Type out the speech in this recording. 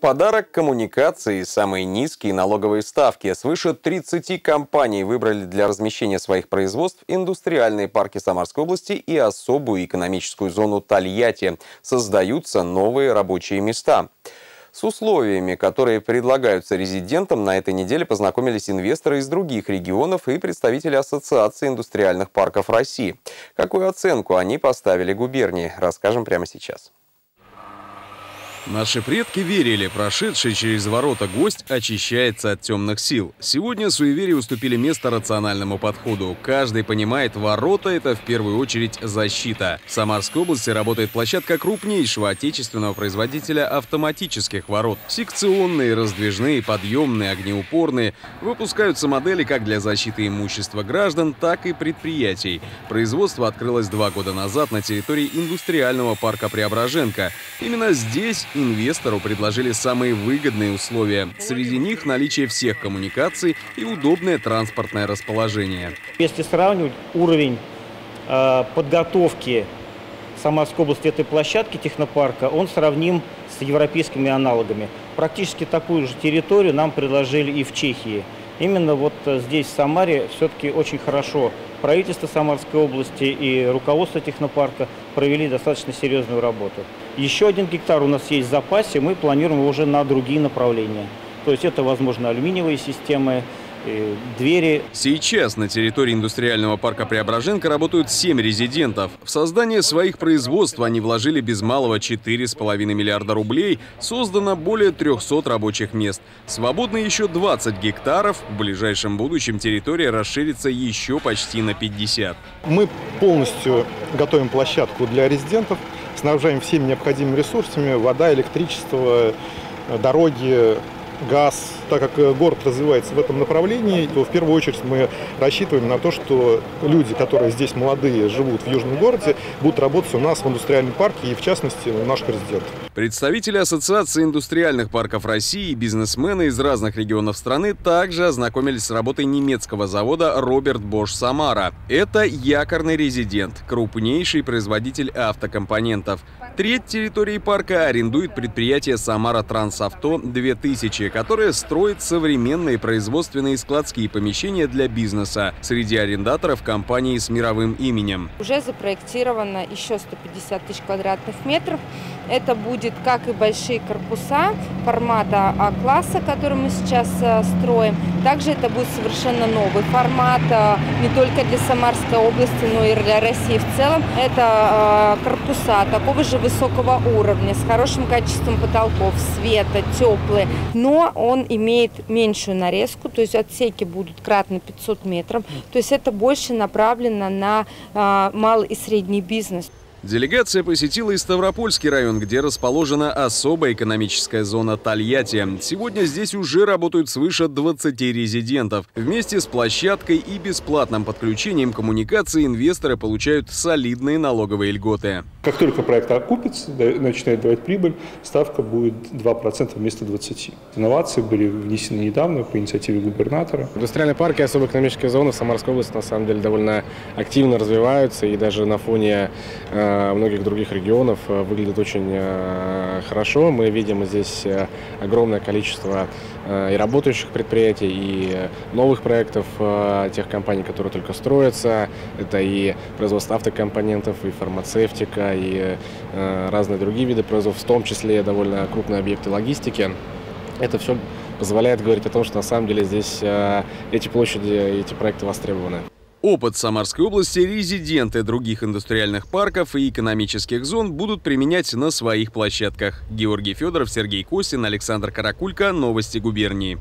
подарок коммуникации, самые низкие налоговые ставки. Свыше 30 компаний выбрали для размещения своих производств индустриальные парки Самарской области и особую экономическую зону Тольятти. Создаются новые рабочие места. С условиями, которые предлагаются резидентам, на этой неделе познакомились инвесторы из других регионов и представители Ассоциации индустриальных парков России. Какую оценку они поставили губернии, расскажем прямо сейчас. Наши предки верили, прошедший через ворота гость очищается от темных сил. Сегодня суеверия уступили место рациональному подходу. Каждый понимает, ворота — это в первую очередь защита. В Самарской области работает площадка крупнейшего отечественного производителя автоматических ворот. Секционные, раздвижные, подъемные, огнеупорные. Выпускаются модели как для защиты имущества граждан, так и предприятий. Производство открылось два года назад на территории индустриального парка Преображенко. Именно здесь инвестору предложили самые выгодные условия. Среди них наличие всех коммуникаций и удобное транспортное расположение. Если сравнивать уровень э, подготовки Самарской области этой площадки технопарка, он сравним с европейскими аналогами. Практически такую же территорию нам предложили и в Чехии. Именно вот э, здесь, в Самаре, все-таки очень хорошо правительство Самарской области и руководство технопарка провели достаточно серьезную работу. Еще один гектар у нас есть в запасе, мы планируем уже на другие направления. То есть это, возможно, алюминиевые системы, двери. Сейчас на территории индустриального парка Преображенко работают 7 резидентов. В создание своих производств они вложили без малого 4,5 миллиарда рублей, создано более 300 рабочих мест. Свободно еще 20 гектаров, в ближайшем будущем территория расширится еще почти на 50. Мы полностью готовим площадку для резидентов, снабжаем всеми необходимыми ресурсами, вода, электричество, дороги, газ. Так как э, город развивается в этом направлении, то в первую очередь мы рассчитываем на то, что люди, которые здесь молодые, живут в Южном городе, будут работать у нас в индустриальном парке и, в частности, у наших резидентов. Представители Ассоциации индустриальных парков России и бизнесмены из разных регионов страны также ознакомились с работой немецкого завода Роберт Бош Самара. Это якорный резидент, крупнейший производитель автокомпонентов. Треть территории парка арендует предприятие «Самара Трансавто 2000», которое строит современные производственные складские помещения для бизнеса. Среди арендаторов компании с мировым именем. Уже запроектировано еще 150 тысяч квадратных метров. Это будет как и большие корпуса формата А-класса, который мы сейчас э, строим. Также это будет совершенно новый формат, э, не только для Самарской области, но и для России в целом. Это э, корпуса такого же высокого уровня, с хорошим качеством потолков, света, теплые. Но он имеет меньшую нарезку, то есть отсеки будут кратно 500 метров. То есть это больше направлено на малый и средний бизнес. Делегация посетила и Ставропольский район, где расположена особая экономическая зона Тольятти. Сегодня здесь уже работают свыше 20 резидентов. Вместе с площадкой и бесплатным подключением коммуникации инвесторы получают солидные налоговые льготы. Как только проект окупится, начинает давать прибыль, ставка будет 2% вместо 20%. Инновации были внесены недавно по инициативе губернатора. Индустриальные парки и особая экономическая зона в Самарской области на самом деле довольно активно развиваются и даже на фоне э, Э, многих других регионов э, выглядит очень э, хорошо. Мы видим здесь огромное количество и работающих предприятий, и новых проектов тех компаний, которые только строятся. Это и производство автокомпонентов, и фармацевтика, и разные другие виды производств, в том числе довольно крупные объекты логистики. Это все позволяет говорить о том, что на самом деле здесь эти площади, эти проекты востребованы. Опыт Самарской области резиденты других индустриальных парков и экономических зон будут применять на своих площадках. Георгий Федоров, Сергей Косин, Александр Каракулько. Новости губернии.